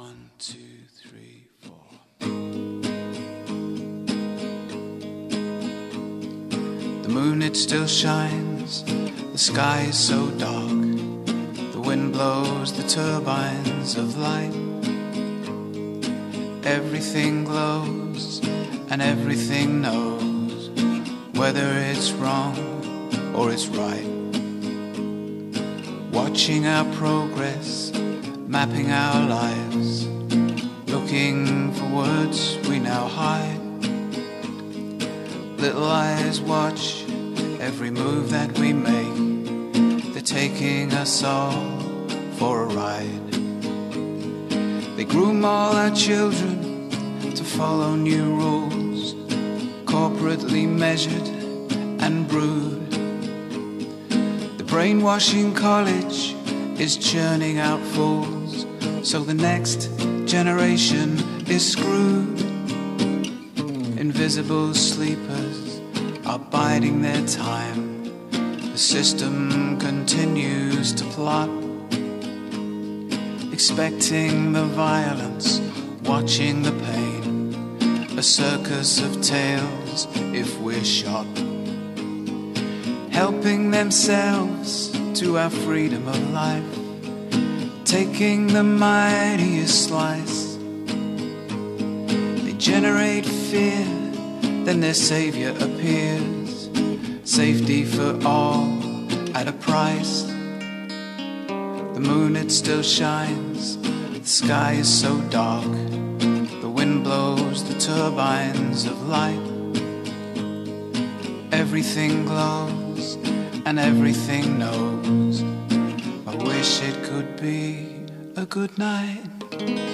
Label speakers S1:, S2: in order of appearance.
S1: One, two, three, four. The moon, it still shines. The sky is so dark. The wind blows the turbines of light. Everything glows and everything knows whether it's wrong or it's right. Watching our progress, mapping our lives, looking for words we now hide. Little eyes watch every move that we make. They're taking us all for a ride. They groom all our children to follow new rules, corporately measured and brewed. The brainwashing college is churning out fools, so the next generation is screwed. Invisible sleepers are biding their time. The system continues to plot, expecting the violence, watching the pain. A circus of tales if we're shot. Helping themselves to our freedom of life, taking the mightiest slice. They generate fear, then their savior appears. Safety for all at a price. The moon, it still shines. The sky is so dark. The wind blows the turbines of light. Everything glows and everything knows. Wish it could be a good night.